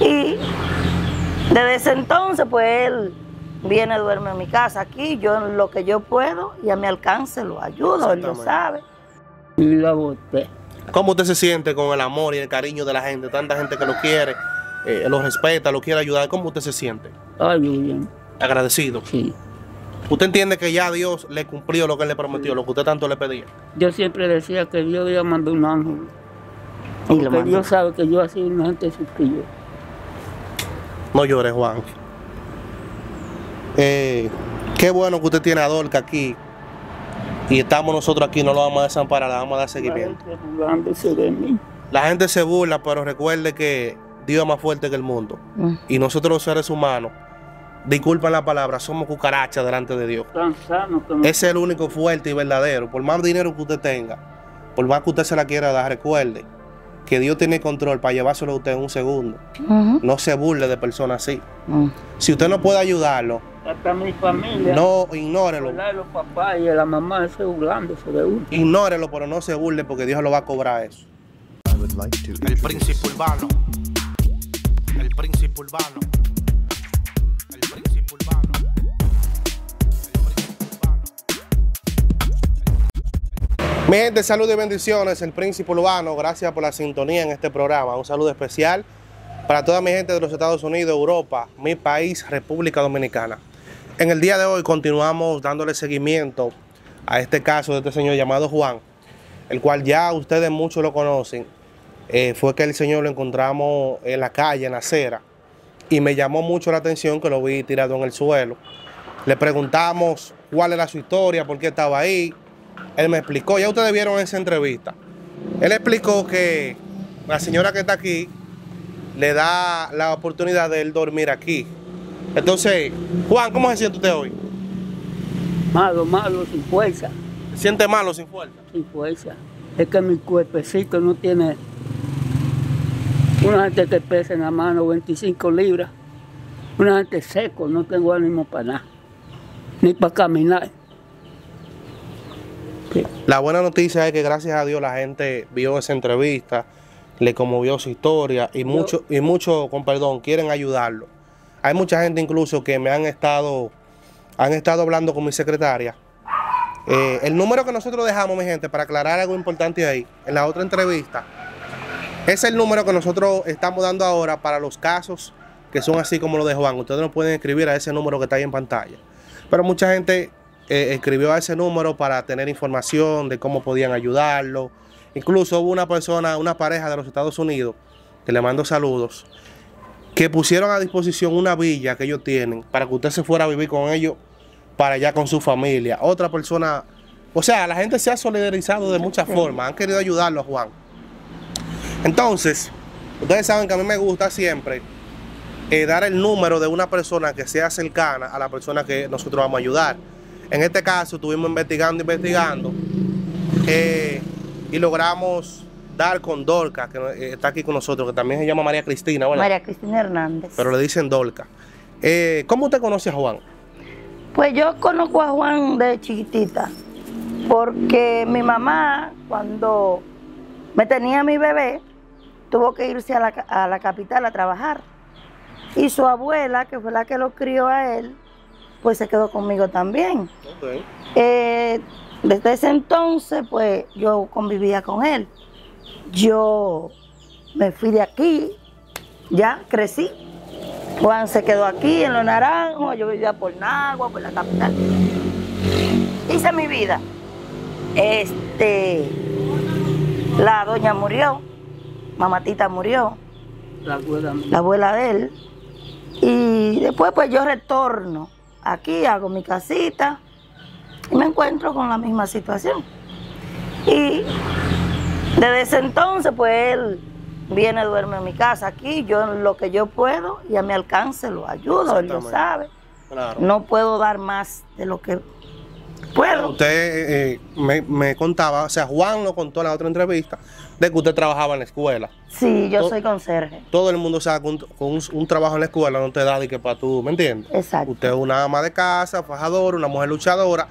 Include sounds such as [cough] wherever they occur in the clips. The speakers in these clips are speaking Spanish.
Y desde ese entonces, pues él viene, duerme en mi casa aquí, yo lo que yo puedo y a mi alcance lo ayudo, él lo sabe. Y boté. ¿Cómo usted se siente con el amor y el cariño de la gente? Tanta gente que lo quiere, eh, lo respeta, lo quiere ayudar. ¿Cómo usted se siente? Ay, bien. Agradecido. Sí. ¿Usted entiende que ya Dios le cumplió lo que él le prometió, lo que usted tanto le pedía? Yo siempre decía que Dios había mandado un ángel. Y lo Porque. Dios sabe que yo así una gente sufrió. No llores, Juan. Eh, qué bueno que usted tiene a Dorca aquí. Y estamos nosotros aquí, no lo vamos a desamparar, le vamos a dar La seguimiento. gente burlándose de mí. La gente se burla, pero recuerde que Dios es más fuerte que el mundo. Mm. Y nosotros los seres humanos, disculpen la palabra, somos cucarachas delante de Dios. Tan sano que me... Ese es el único fuerte y verdadero. Por más dinero que usted tenga, por más que usted se la quiera dar, recuerde que Dios tiene control para llevárselo a usted en un segundo. No se burle de personas así. Mm. Si usted no puede ayudarlo, Hasta mi familia. no ignórelo. Los papás y la mamá se burlándose de uno. Ignórelo, pero no se burle porque Dios lo va a cobrar eso. El príncipe urbano. El príncipe urbano. Mi gente, salud y bendiciones, el príncipe urbano, gracias por la sintonía en este programa. Un saludo especial para toda mi gente de los Estados Unidos, Europa, mi país, República Dominicana. En el día de hoy continuamos dándole seguimiento a este caso de este señor llamado Juan, el cual ya ustedes muchos lo conocen. Eh, fue que el señor lo encontramos en la calle, en la acera, y me llamó mucho la atención que lo vi tirado en el suelo. Le preguntamos cuál era su historia, por qué estaba ahí. Él me explicó, ya ustedes vieron esa entrevista. Él explicó que la señora que está aquí le da la oportunidad de él dormir aquí. Entonces, Juan, ¿cómo se siente usted hoy? Malo, malo, sin fuerza. ¿Se siente malo sin fuerza? Sin fuerza. Es que mi cuerpecito no tiene. Una gente que pesa en la mano 25 libras. Una gente seco, no tengo ánimo para nada. Ni para caminar. La buena noticia es que gracias a Dios la gente vio esa entrevista, le conmovió su historia y mucho, y mucho, con perdón, quieren ayudarlo. Hay mucha gente incluso que me han estado, han estado hablando con mi secretaria. Eh, el número que nosotros dejamos, mi gente, para aclarar algo importante ahí, en la otra entrevista, es el número que nosotros estamos dando ahora para los casos que son así como lo de Juan. Ustedes nos pueden escribir a ese número que está ahí en pantalla. Pero mucha gente eh, escribió a ese número para tener información de cómo podían ayudarlo. Incluso hubo una persona, una pareja de los Estados Unidos, que le mando saludos, que pusieron a disposición una villa que ellos tienen para que usted se fuera a vivir con ellos para allá con su familia. Otra persona, o sea, la gente se ha solidarizado de muchas formas, han querido ayudarlo a Juan. Entonces, ustedes saben que a mí me gusta siempre eh, dar el número de una persona que sea cercana a la persona que nosotros vamos a ayudar. En este caso, estuvimos investigando, investigando eh, y logramos dar con Dorca, que eh, está aquí con nosotros, que también se llama María Cristina, ¿verdad? María Cristina Hernández. pero le dicen Dorca. Eh, ¿Cómo usted conoce a Juan? Pues yo conozco a Juan de chiquitita, porque mi mamá, cuando me tenía mi bebé, tuvo que irse a la, a la capital a trabajar. Y su abuela, que fue la que lo crió a él, pues se quedó conmigo también. Eh, desde ese entonces, pues yo convivía con él. Yo me fui de aquí, ya crecí. Juan se quedó aquí en Los Naranjos, yo vivía por Nagua, por la capital. Hice mi vida. Este, la doña murió, mamatita murió, La abuela la abuela de él. Y después pues yo retorno aquí, hago mi casita y me encuentro con la misma situación. Y desde ese entonces pues él viene, duerme en mi casa aquí, yo en lo que yo puedo y a mi alcance lo ayudo, él lo sabe. Claro. No puedo dar más de lo que puedo. Usted eh, eh, me, me contaba, o sea, Juan lo contó en la otra entrevista, de que usted trabajaba en la escuela. Sí, yo To- soy conserje. Todo el mundo sabe que un, con un, un trabajo en la escuela no te da de que para tú, ¿me entiendes? Exacto. Usted es una ama de casa, fajadora, una mujer luchadora,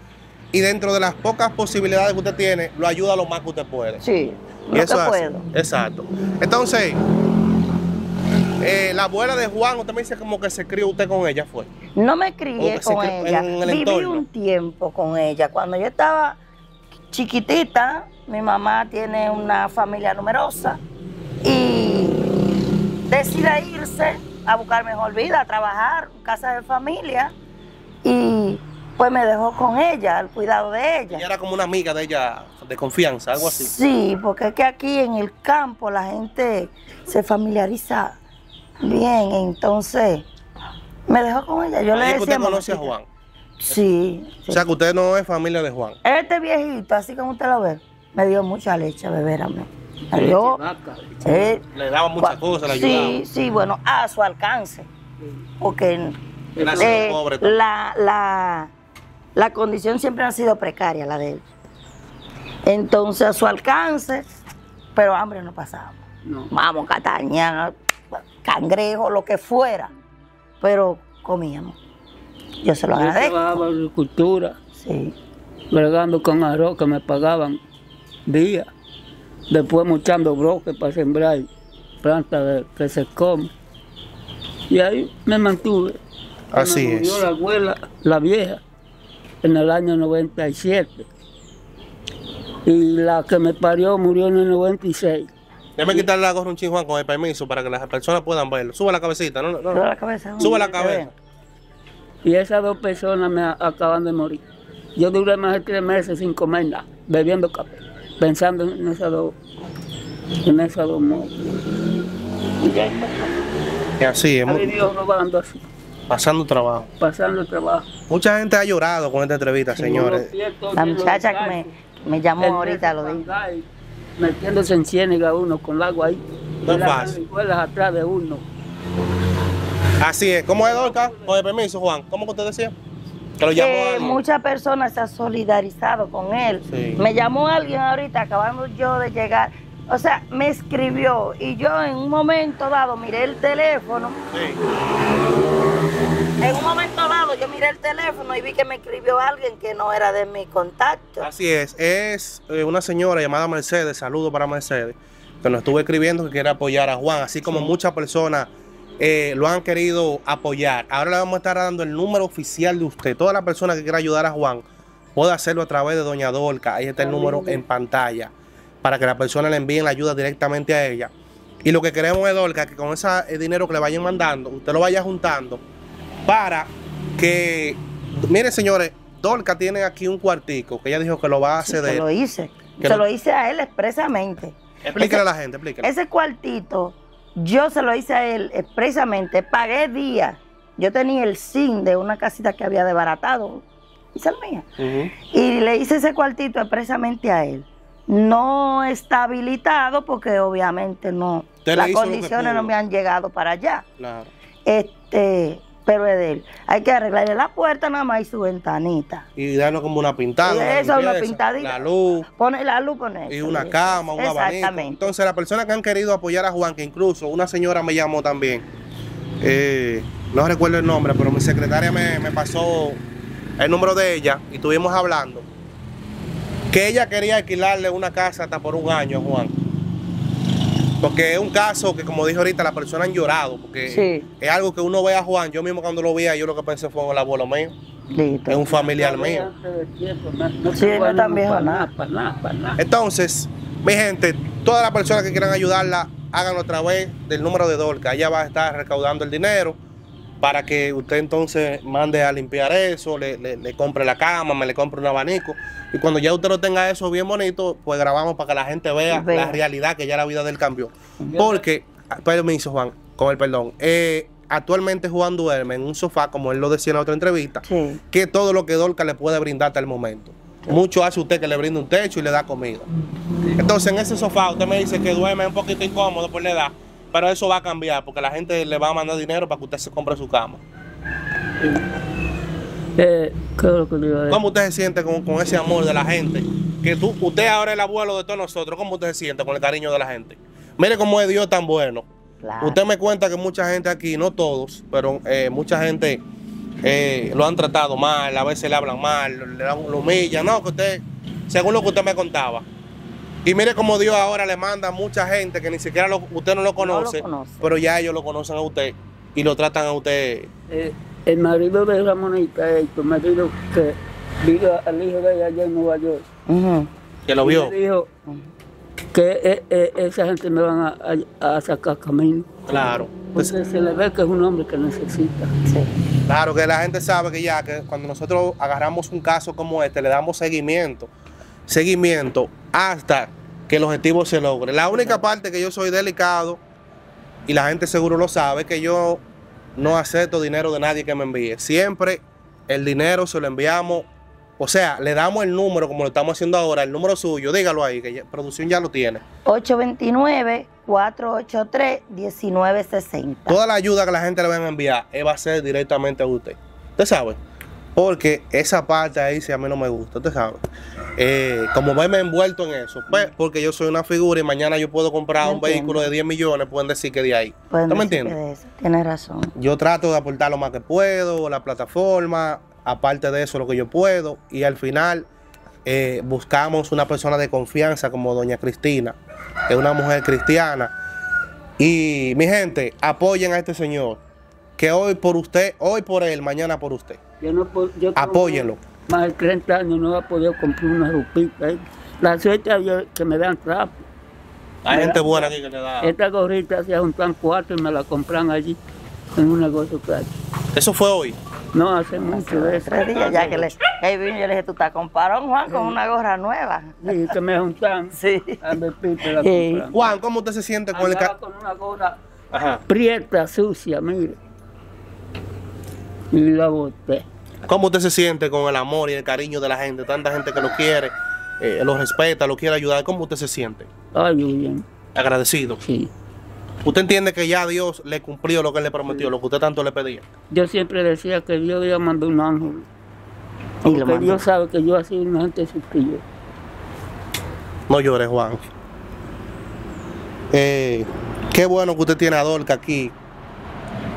y dentro de las pocas posibilidades que usted tiene, lo ayuda lo más que usted puede. Sí, Y eso que puedo. Exacto. Entonces, Eh, la abuela de Juan, usted me dice como que se crió usted con ella, ¿fue? No me crié con ella. en el Viví entorno. un tiempo con ella. Cuando yo estaba chiquitita, mi mamá tiene una familia numerosa y decide irse a buscar mejor vida, a trabajar, casa de familia y pues me dejó con ella, al cuidado de ella. Ella era como una amiga de ella, de confianza, algo así. Sí, porque es que aquí en el campo la gente se familiariza bien, entonces me dejó con ella. Yo le Ahí es que decía usted conoce a. Juan. Sí, sí. O sea que usted no es familia de Juan. Este viejito, así como usted lo ve, me dio mucha leche a beber a mí. Me dio, eh, Le daba muchas cosas, le ayudaba. Sí, sí, bueno, a su alcance. Porque eh, pobre la, la, la condición siempre ha sido precaria, la de él. Entonces, a su alcance, pero hambre no pasaba. No. Vamos, cataña, cangrejo, lo que fuera. Pero comíamos. Yo se lo Yo agradezco. trabajaba en agricultura, Sí. bregando con arroz que me pagaban día. Después mochando broques para sembrar plantas de- que se comen. Y ahí me mantuve. Así me murió es. la abuela, la vieja, en el año 97. Y la que me parió murió en el 96. Déjame quitarle la gorra un chin Juan con el permiso para que las personas puedan verlo. Suba la cabecita, no, no, no. Sube la cabeza. Sube la que cabeza. vean. Y esas dos personas me acaban de morir. Yo duré más de tres meses sin comer nada, bebiendo café, pensando en esas dos, en esas dos muertes. Y así, ha venido robando así, pasando trabajo. pasando trabajo. Mucha gente ha llorado con esta entrevista, señores. La muchacha que me, que me llamó ahorita lo dijo. Metiéndose en ciénega uno con el agua ahí. No es las fácil. sanguijuelas atrás de uno. Así es. ¿Cómo es, Dorca? Con el permiso, Juan. ¿Cómo que usted decía? Que lo llamó que alguien. muchas personas se han solidarizado con él. Sí. Me llamó alguien ahorita, acabando yo de llegar. O sea, me escribió y yo en un momento dado miré el teléfono. Sí. En un momento dado yo miré el teléfono y vi que me escribió alguien que no era de mi contacto. Así es. Es eh, una señora llamada Mercedes. Saludo para Mercedes. Que nos estuvo escribiendo que quiere apoyar a Juan. Así como muchas personas eh, lo han querido apoyar. Ahora le vamos a estar dando el número oficial de usted. Toda la persona que quiera ayudar a Juan puede hacerlo a través de Doña Dolca. Ahí está el número en pantalla. Para que la persona le envíen la ayuda directamente a ella. Y lo que queremos es, Dolca, que con ese eh, dinero que le vayan mandando, usted lo vaya juntando para que, mire señores, Dolca tiene aquí un cuartico que ella dijo que lo va a Sí, se ceder. lo hice. Que Se lo- lo hice a él expresamente. Explíquele a la gente, explíquele. Ese cuartito, yo se lo hice a él expresamente. Pagué días. Yo tenía el SIN de una casita que había desbaratado. Esa es mía. Ujú. Y le hice ese cuartito expresamente a él. No está habilitado porque obviamente no. Las condiciones no me han llegado para allá. Claro. Este, pero es de él. Hay que arreglarle la puerta nada más y su ventanita. Y darnos como una pintada. Y eso, una pintadita. La luz. Pone la luz con eso. Y una cama, un abanico. Exactamente. Entonces, las personas que han querido apoyar a Juan, que incluso una señora me llamó también, eh, no recuerdo el nombre, pero mi secretaria me, me pasó el número de ella y estuvimos hablando, que ella quería alquilarle una casa hasta por un año a Juan. Porque es un caso que, como dije ahorita, las personas han llorado, porque Sí. es algo que uno ve a Juan, yo mismo cuando lo vi, yo lo que pensé fue el abuelo mío, Listo. es un familiar mío. Antes de tiempo, no- no Sí, no tan viejo para nada. nada, para nada, para nada. Entonces, mi gente, todas las personas que quieran ayudarla, háganlo a través del número de Dolca. Ella va a estar recaudando el dinero para que usted entonces mande a limpiar eso, le, le- le compre la cama, me le compre un abanico. Y cuando ya usted lo tenga eso bien bonito, pues grabamos para que la gente vea Vea. la realidad que ya la vida del cambió. Porque, permiso Juan, con el perdón, eh, actualmente Juan duerme en un sofá, como él lo decía en la otra entrevista, Sí. que todo lo que Dolca le puede brindar hasta el momento. Mucho hace usted que le brinda un techo y le da comida. Entonces en ese sofá usted me dice que duerme un poquito incómodo por la edad, pero eso va a cambiar porque la gente le va a mandar dinero para que usted se compre su cama. Eh. ¿Cómo usted se siente con, con ese amor de la gente? Que tú, usted ahora es el abuelo de todos nosotros, ¿cómo usted se siente con el cariño de la gente? Mire cómo es Dios tan bueno. Claro. Usted me cuenta que mucha gente aquí, no todos, pero eh, mucha gente eh, lo han tratado mal, a veces le hablan mal, le dan, lo humillan, no, que usted, según lo que usted me contaba, Y mire cómo Dios ahora le manda a mucha gente que ni siquiera lo- usted no lo conoce, conoce. pero ya ellos lo conocen a usted y lo tratan a usted. Eh, el marido de Ramonita, eh, tu marido que vio al hijo de ella allá en Nueva York, Ujú. Que lo vio. me dijo que eh, eh, esa gente me van a, a- a sacar camino. Claro. Pues, Porque se le ve que es un hombre que necesita. Sí. claro que la gente sabe que ya que cuando nosotros agarramos un caso como este, le damos seguimiento, seguimiento hasta que el objetivo se logre. La única parte que yo soy delicado, y la gente seguro lo sabe, es que yo no acepto dinero de nadie que me envíe. Siempre el dinero se lo enviamos, o sea, le damos el número como lo estamos haciendo ahora, el número suyo, dígalo ahí, que ya- producción ya lo tiene. 829-483-1960. Toda la ayuda que la gente le van a enviar eh, va a ser directamente a usted. Usted sabe. Porque esa parte ahí sí a mí no me gusta, usted sabe. Eh, como verme envuelto en eso, pues, porque yo soy una figura y mañana yo puedo comprar Yo un entiendo. vehículo de 10 millones, pueden decir que de ahí. Pueden ¿Tú me que entiendes? de eso. Tienes razón. Yo trato de aportar lo más que puedo, la plataforma, aparte de eso lo que yo puedo, y al final eh, buscamos una persona de confianza como doña Cristina, es una mujer cristiana. Y mi gente, apoyen a este señor, que hoy por usted, hoy por él, mañana por usted. Yo no puedo- yo tengo Apóyenlo. Más de 30 años no he podido comprar una ropita. eh. La suerte que me dan trapo. Hay gente buena aquí que le da. Esta gorrita se juntan cuatro y me la compran allí en un negocio que. Eso fue hoy. No hace mucho de eso. Tres días ya que le. Hey, vino, yo le dije, tú estás con parón, Juan, con una gorra nueva. Sí, que me juntan. [laughs] Sí. A Pipe la Sí. Juan, ¿cómo usted se siente con el Andaba ca- con una gorra Ajá. prieta, sucia, mire. Y la boté. ¿Cómo usted se siente con el amor y el cariño de la gente? Tanta gente que lo quiere, eh, lo respeta, lo quiere ayudar. ¿Cómo usted se siente? Ay, bien. Agradecido. Sí. ¿Usted entiende que ya Dios le cumplió lo que él le prometió, lo que usted tanto le pedía? Yo siempre decía que Dios Dios mandó un ángel. Porque mandó. Dios sabe que yo sido una gente. No llores, Juan. Eh, qué bueno que usted tiene a Dorca aquí.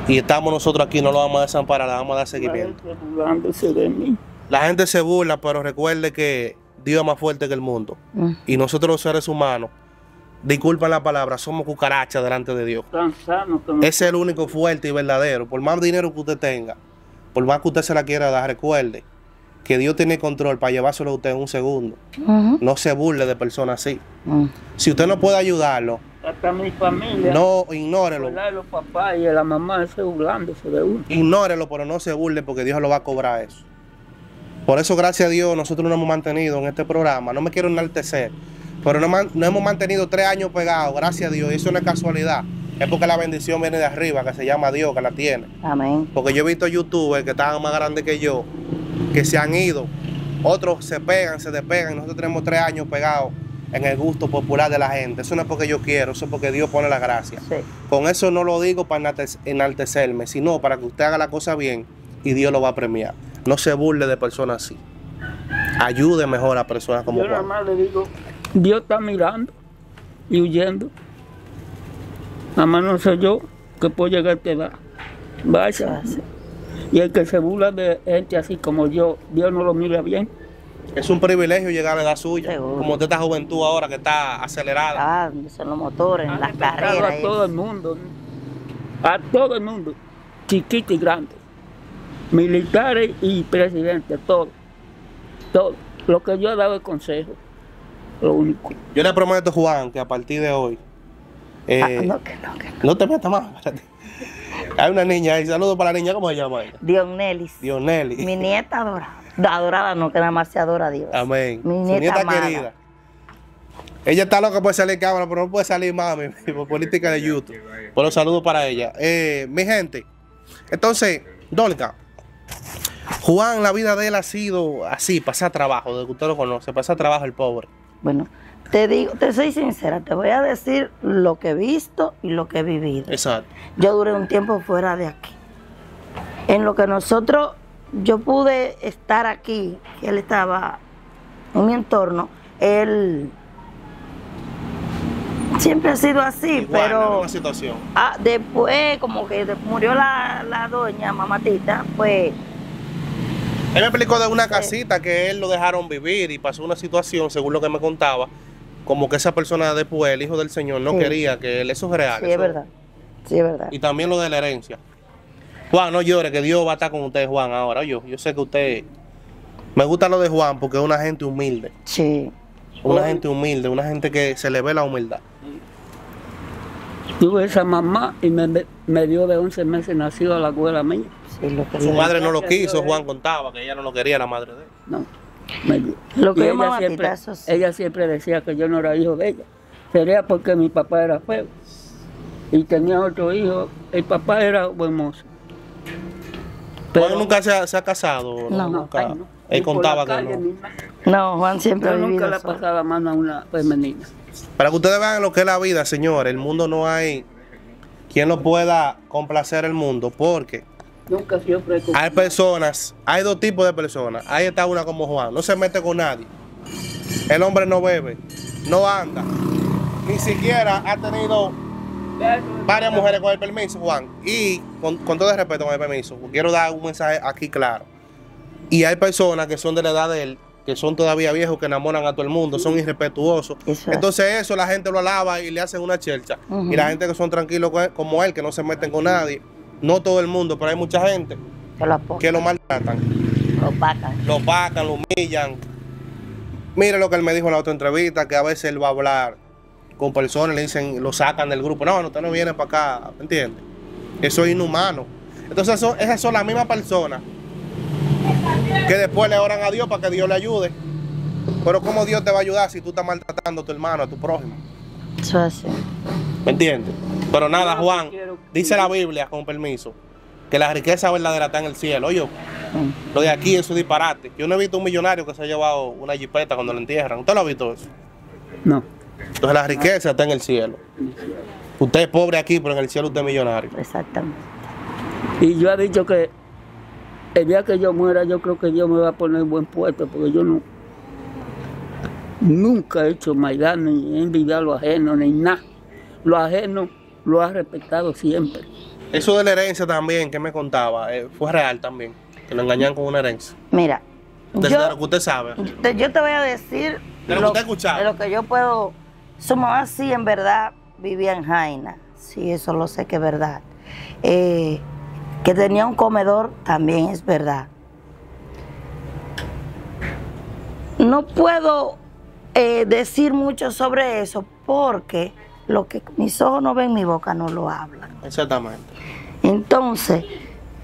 Y estamos nosotros aquí, no lo vamos a desamparar, le vamos a dar seguimiento. La gente burlándose de mí. La gente se burla, pero recuerde que Dios es más fuerte que el mundo. Mm. Y nosotros los seres humanos, disculpen la palabra, somos cucarachas delante de Dios. Tan sano que es el único fuerte y verdadero. Por más dinero que usted tenga, por más que usted se la quiera dar, recuerde que Dios tiene control para llevárselo a usted en un segundo. No se burle de personas así. Mm. Si usted no puede ayudarlo, Hasta mi familia. no ignórelo. ¿verdad? Los papás y la mamá se burlándose de uno. Ignórelo, pero no se burle porque Dios lo va a cobrar eso. Por eso, gracias a Dios, nosotros nos hemos mantenido en este programa. No me quiero enaltecer, pero nos, man- nos hemos mantenido tres años pegados, gracias a Dios. Y eso no es casualidad. Es porque la bendición viene de arriba, que se llama Dios, que la tiene. Amén. Porque yo he visto youtubers que estaban más grandes que yo, que se han ido. Otros se pegan, se despegan. Nosotros tenemos tres años pegados en el gusto popular de la gente. Eso no es porque yo quiero, eso es porque Dios pone la gracia. Sí. Con eso no lo digo para enaltec- enaltecerme, sino para que usted haga la cosa bien y Dios lo va a premiar. No se burle de personas así. Ayude mejor a personas como Yo nada Juan. más le digo, Dios está mirando y huyendo. Nada más no soy yo que puedo llegar a edad. Vaya. Y el que se burla de gente así como yo, Dios no lo mira bien. Es un privilegio llegar a la edad suya. Seguro. Como usted esta juventud ahora que está acelerada. Ah, son los motores, Han las carreras. a todo el mundo, a todo el mundo, chiquito y grande, militares y presidentes, todo, todo. Lo que yo he dado el consejo, lo único. Yo le prometo, Juan, que a partir de hoy. eh, Ah, no, que no, que no. No te metas más. espérate. Hay una niña ahí. Saludos para la niña. ¿Cómo se llama ella? Dionelis. Dionelli. Mi nieta adorada. Adorada no, que nada más se adora a Dios. Amén. Mi Su nieta nieta amada. querida. Ella está loca por salir cámara, pero no puede salir mami por política de YouTube. Por los saludos para ella. Eh, mi gente. Entonces, Dolca. Juan, la vida de él ha sido así, pasar trabajo, desde que usted lo conoce, pasar trabajo el pobre. Bueno, te digo, te soy sincera, te voy a decir lo que he visto y lo que he vivido. Exacto. Yo duré un tiempo fuera de aquí. En lo que nosotros, yo pude estar aquí, él estaba en mi entorno, él siempre ha sido así, Igual, la pero misma situación. ah, después como que murió la, la doña, mamatita, pues Él me explicó de una casita que él lo dejaron vivir y pasó una situación, según lo que me contaba, como que esa persona después, el hijo del Señor, no Sí. quería que él, eso es real. Sí, eso- es verdad. Sí, es verdad. Y también lo de la herencia. Juan, no llore, que Dios va a estar con usted, Juan, ahora. Yo, yo sé que usted... Me gusta lo de Juan porque es una gente humilde. Sí. Una gente humilde, una gente que se le ve la humildad. Tuve esa mamá y me, me dio de 11 meses nacido a la abuela mía. Sí, lo que Su madre no lo quiso, Juan contaba que ella no lo quería, la madre de él. No, me dio. Lo que ella siempre, ella siempre decía que yo no era hijo de ella. Sería porque mi papá era feo. Y tenía otro hijo. El papá era buen mozo. Juan nunca se ha, se ha casado. No, nunca. Ay, no. Él Ni por contaba la que no. No, Juan siempre Yo ha nunca le solo. pasaba mano a una femenina. Para que ustedes vean lo que es la vida, señor. El mundo no hay quien lo pueda complacer el mundo. Porque Nunca hay personas, hay dos tipos de personas. Ahí está una como Juan. No se mete con nadie. El hombre no bebe, no anda. Ni siquiera ha tenido varias mujeres con el permiso, Juan. Y con, con todo el respeto con el permiso, quiero dar un mensaje aquí claro. Y hay personas que son de la edad de él, que son todavía viejos, que enamoran a todo el mundo, son irrespetuosos. Eso es. Entonces eso la gente lo alaba y le hacen una chelcha. Ujú. Y la gente que son tranquilos co- como él, que no se meten con nadie, no todo el mundo, pero hay mucha gente Que lo apoya, que lo maltratan, lo pagan. lo pacan, lo humillan. Mire lo que él me dijo en la otra entrevista, que a veces él va a hablar con personas, le dicen, lo sacan del grupo. No, no, usted no viene para acá, ¿me entiende? Eso es inhumano. Entonces eso- esas son las mismas personas que después le oran a Dios para que Dios le ayude. Pero ¿cómo Dios te va a ayudar si tú estás maltratando a tu hermano, a tu prójimo? Eso es así. ¿Me entiendes? Pero nada, Juan, dice la Biblia, con permiso, que la riqueza verdadera está en el cielo. Oye, Mm. lo de aquí es un disparate. Yo no he visto un millonario que se ha llevado una jipeta cuando lo entierran. ¿Usted lo ha visto eso? No. Entonces la riqueza está en el cielo. Usted es pobre aquí, pero en el cielo usted es millonario. Exactamente. Y yo he dicho que el día que yo muera, yo creo que Dios me va a poner en buen puesto, porque yo no. Nunca he hecho maldad, ni he envidiado lo ajeno, ni nada. Lo ajeno lo ha respetado siempre. Eso de la herencia también, que me contaba, eh, fue real también. Que lo engañan con una herencia. Mira, Desde lo yo, que usted sabe. te, yo te voy a decir De lo que usted ha escuchado. de lo que yo puedo. Su mamá sí, en verdad, vivía en Jaina. Sí, eso lo sé que es verdad. Eh, que tenía un comedor, también es verdad. No puedo eh, decir mucho sobre eso porque lo que mis ojos no ven, mi boca no lo hablan. Exactamente. Entonces,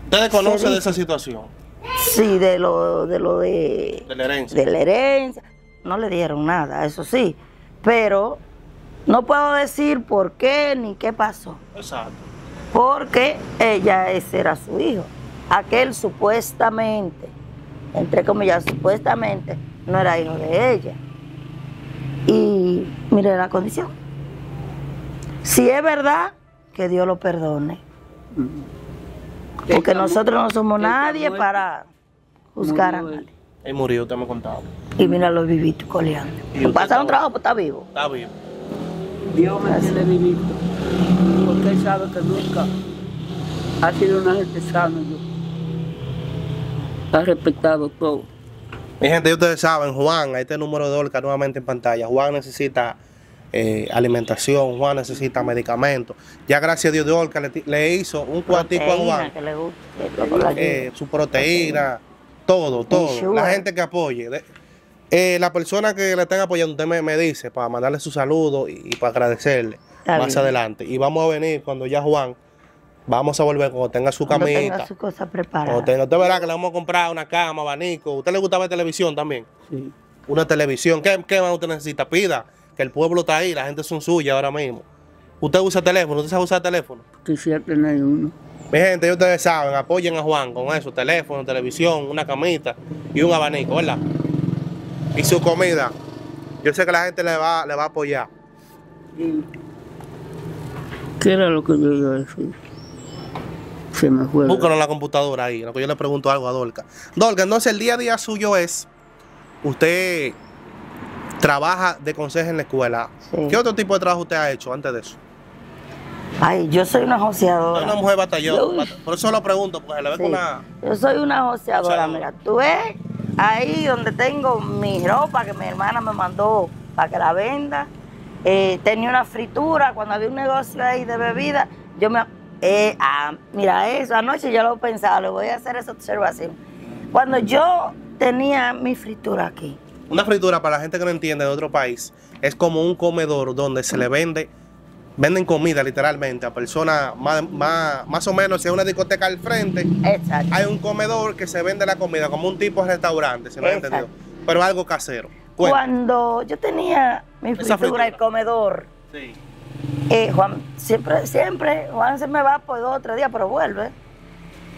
¿Ustedes conocen de esa situación? sí, de lo de, lo de De la herencia. de la herencia. No le dieron nada, eso sí. Pero no puedo decir por qué ni qué pasó. Exacto. Porque ella, ese era su hijo. Aquel supuestamente, entre comillas, supuestamente, no era hijo de ella. Y mire la condición. Si es verdad, que Dios lo perdone. Porque nosotros no somos nadie para juzgar a nadie. Él murió, usted me contaba. Y mira los vivitos coleando. Pasaron trabajo, pues está vivo. Está vivo. Dios me tiene vivito. Porque él sabe que nunca ha sido una gente sana. Yo. Ha respetado todo. Mi gente, ustedes saben, Juan, ahí está el número de Olca nuevamente en pantalla. Juan necesita eh, alimentación, Juan necesita medicamentos. Ya gracias a Dios de Olca le, hizo un cuartico a Juan, que le gusta, que todo lo ayuda. eh, su proteína, todo, todo. La gente que apoye. Eh, la persona que le estén apoyando, usted me, me dice para mandarle su saludo y, y para agradecerle Está más bien. adelante. Y vamos a venir cuando ya Juan, vamos a volver cuando tenga su Cuando camita. tenga su cosa Cuando preparada. tenga, usted verá que le vamos a comprar una cama, abanico. ¿Usted le gusta ver televisión también? Sí. una televisión. ¿Qué, qué más usted necesita? Pida, que el pueblo está ahí, la gente son suyas ahora mismo. Usted usa teléfono, usted sabe usar teléfono. Quisiera tener uno. Mi gente, ustedes saben, apoyen a Juan con eso, teléfono, televisión, una camita y un abanico, ¿verdad? Y su comida. Yo sé que la gente le va, le va a apoyar. ¿Qué era lo que yo iba a decir? Se me fue. Búscalo en la computadora ahí, lo que yo le pregunto algo a Dolca. Dolca, entonces el día a día suyo es, usted trabaja de consejo en la escuela. Sí. ¿Qué otro tipo de trabajo usted ha hecho antes de eso? Ay, yo soy una joseadora. es una mujer batallón. Yo- Por eso lo pregunto, porque se le ve Sí. con una... Yo soy una joseadora, Joseadora. mira. Tú ves ahí donde tengo mi ropa que mi hermana me mandó para que la venda. Eh, tenía una fritura, cuando había un negocio ahí de bebida, yo me... eh, ah, mira eso, anoche yo lo pensaba, le voy a hacer esa observación. Cuando yo tenía mi fritura aquí, Una fritura, para la gente que no entiende de otro país, es como un comedor donde se le vende, venden comida literalmente a personas más, más, más o menos, si hay una discoteca al frente, exacto. hay un comedor que se vende la comida como un tipo de restaurante, ¿se me ha Exacto. entendido? Pero algo casero. Cuenta. Cuando yo tenía mi fritura, fritura. el comedor, Sí. eh, Juan, siempre, siempre, Juan se me va por dos o tres días, pero vuelve.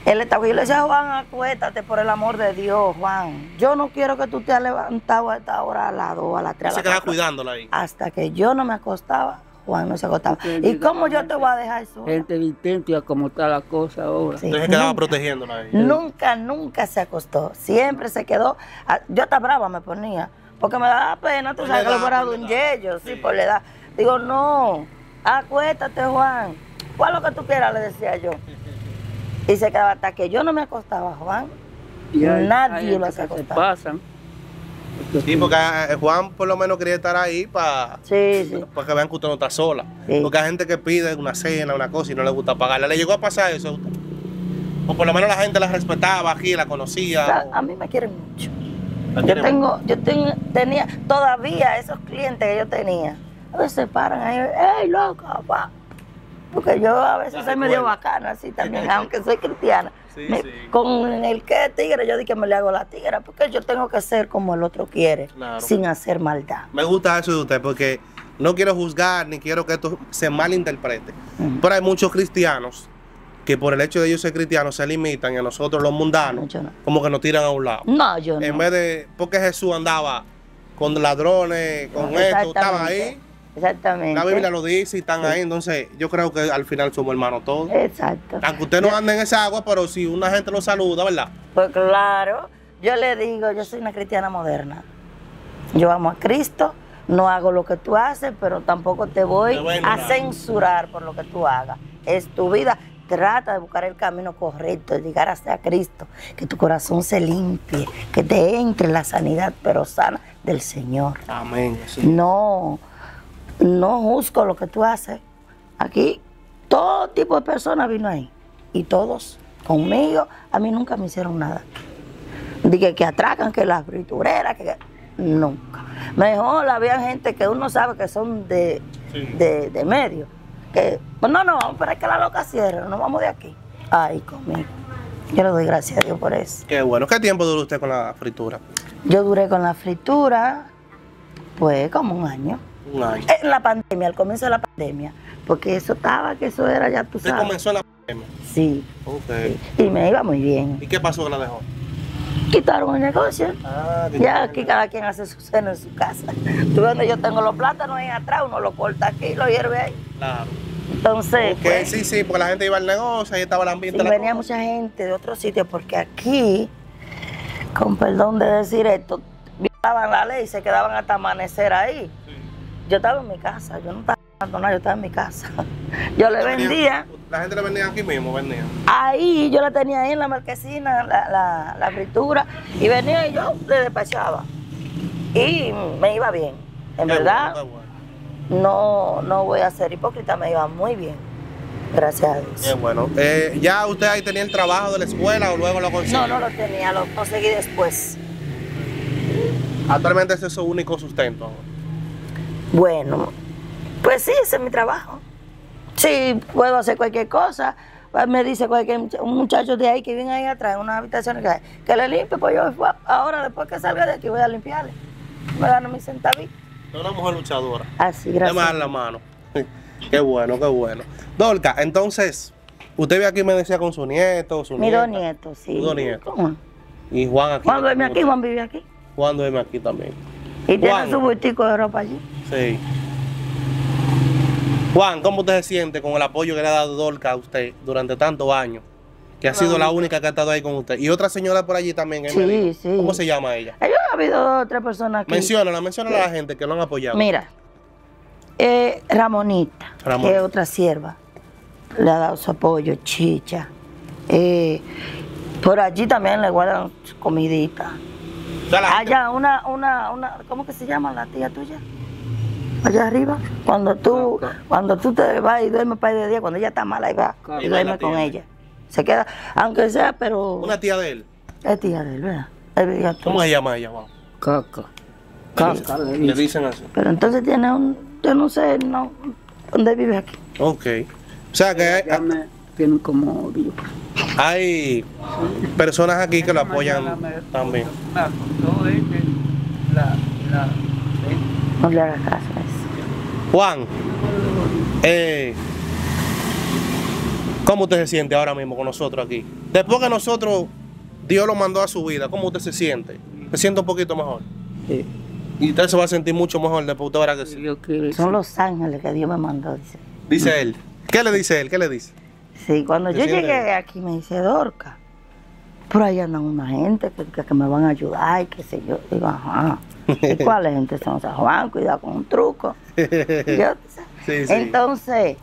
Él estaba, yo le decía, Juan, acuéstate por el amor de Dios, Juan. Yo no quiero que tú te has levantado a esta hora a las dos, a las tres, a Se las queda cuatro. cuidándola ahí. Hasta que yo no me acostaba, Juan no se acostaba. ¿Y cómo yo te voy a dejar eso? Gente distinta a como está la cosa ahora. Sí, Entonces quedaba nunca. protegiéndola ahí. Nunca, nunca se acostó. Siempre se quedó. Yo hasta brava me ponía. Porque me daba pena, tú sabes que lo fuera de un yello, sí, Sí. por la edad. Digo, no, acuéstate, Juan. ¿Cuál es lo que tú quieras? Le decía yo. Y se quedaba hasta que yo no me acostaba, Juan. Y hay- Nadie hay lo se acostar. pasan. Sí, porque eh, Juan por lo menos quería estar ahí para Sí, sí. que vean que usted no está sola. Sí. Porque hay gente que pide una cena, una cosa y no le gusta pagarla. ¿Le llegó a pasar eso a usted? O por lo menos la gente la respetaba aquí, la conocía. o- a mí me quieren mucho. Yo tengo, yo tenía, todavía esos clientes que yo tenía, a veces se paran ahí, ¡ey, loca! pa". Porque yo a veces soy medio bacana, así también, aunque soy cristiana. [laughs] Sí, Me- sí. Con el que es tigre, yo dije que me le hago la tigre, porque yo tengo que ser como el otro quiere, Claro. sin hacer maldad. Me gusta eso de usted porque no quiero juzgar ni quiero que esto se malinterprete. Ujú. Pero hay muchos cristianos que por el hecho de ellos ser cristianos se limitan y a nosotros los mundanos no. como que nos tiran a un lado. No, yo En no. vez de, porque Jesús andaba con ladrones, con esto, estaban ahí. Exactamente. La Biblia lo dice y están ahí, entonces yo creo que al final somos hermanos todos. Exacto. Aunque usted no ande en esa agua, pero si una gente lo saluda, ¿verdad? Pues claro, yo le digo, yo soy una cristiana moderna. Yo amo a Cristo, no hago lo que tú haces, pero tampoco te voy Te a censurar por lo que tú hagas. Es tu vida. Trata de buscar el camino correcto, de llegar hasta Cristo, que tu corazón se limpie, que te entre la sanidad, pero sana del Señor. Amén. No, no juzgo lo que tú haces. Aquí todo tipo de personas vino ahí. Y todos conmigo, a mí nunca me hicieron nada. Dije que atracan, que las fritureras, que, nunca. Mejor había gente que uno sabe que son de, Sí. de, de medio. Que, pues no, no, vamos a esperar que la loca cierre, nos vamos de aquí. Ay, conmigo. Yo le doy gracias a Dios por eso. Qué bueno. ¿Qué tiempo duró usted con la fritura? Yo duré con la fritura, pues como un año. Un año. En la pandemia, al comienzo de la pandemia, porque eso estaba, que eso era ya tú Usted sabes. comenzó en la pandemia. Sí, Ok. y me iba muy bien. ¿Y qué pasó que la dejó? Quitaron el negocio. Ah, Ya aquí cada quien hace su cena en su casa. Tú donde yo tengo los plátanos ahí atrás, uno lo corta aquí y lo hierve ahí. Claro. Entonces, Ok, pues, sí, sí, porque la gente iba al negocio, ahí estaba el ambiente. y la venía cosa. mucha gente de otros sitios, porque aquí, con perdón de decir esto, violaban la ley y se quedaban hasta amanecer ahí. Yo estaba en mi casa, yo no estaba abandonada, yo estaba en mi casa. [laughs] Yo le vendía. La gente le vendía aquí mismo, vendía. Ahí yo la tenía ahí en la marquesina, la, la, la fritura, y venía y yo le despachaba. Y me iba bien. En Qué verdad, bueno, qué bueno. no, no voy a ser hipócrita, me iba muy bien. Gracias a Dios. bueno. Eh, ¿Ya usted ahí tenía el trabajo de la escuela o luego lo consiguió? No, no lo tenía, lo conseguí después. Actualmente ese es su único sustento. Bueno, pues sí, ese es mi trabajo. Sí, puedo hacer cualquier cosa. Pues Me dice cualquier un muchacho de ahí que viene ahí atrás, en una habitación que, que le limpie, pues yo fue- ahora después que salga de aquí voy a limpiarle. Me gano mi centavito. Es una mujer luchadora. Así, gracias. la mano. [laughs] qué bueno, qué bueno. Dolca, entonces, usted ve aquí me decía con su nieto, su nieta, dos nietos, sí. Dos nietos. ¿Cómo? Y Juan aquí. Juan duerme aquí, Juan vive aquí. Juan duerme aquí también. Y Juan. tiene su bultico de ropa allí. Sí. Juan, ¿cómo usted se siente con el apoyo que le ha dado Dolca a usted durante tantos años? Que ha sido la única que ha estado ahí con usted. Y otra señora por allí también. ¿eh, Sí, me dijo? sí. ¿Cómo se llama ella? Ellos ha habido dos o tres personas aquí. Menciónala, menciónala a la gente que lo han apoyado. Mira, eh, Ramonita, Ramonita. que es otra sierva, le ha dado su apoyo, chicha. Eh, por allí también le guardan comidita. Allá una, una, una, ¿cómo que se llama la tía tuya? Allá arriba. Cuando tú, Ah, cuando tú te vas y duermes para de día, cuando ella está mala, ahí va Claro. y va y duerme con ella. Se queda, aunque sea, pero Una tía de él. es tía de él, ¿verdad? Él. ¿Cómo se llama ella? Juan? Caca. Caca le Le dicen. así. Pero entonces tiene un, yo no sé, no, ¿dónde vive aquí? Ok. O sea que hay, Ya me tienen como hay personas aquí que lo apoyan también. No le hagas caso. Juan, eh, ¿cómo usted se siente ahora mismo con nosotros aquí? Después que nosotros, Dios lo mandó a su vida, ¿cómo usted se siente? ¿Se siente un poquito mejor? eh, Y usted se va a sentir mucho mejor después, usted verá que sí. Son sí. los ángeles que Dios me mandó, dice. Dice él. ¿Qué le dice él? ¿Qué le dice? Sí, cuando ¿Se yo llegué aquí me dice Dorca, por ahí andan una gente que, que- que me van a ayudar y qué sé yo. Digo, ajá. [laughs] ¿Y cuáles gente son? San Juan, cuidado con un truco. Y yo, [laughs] Sí, sí. Entonces,